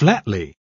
flatly.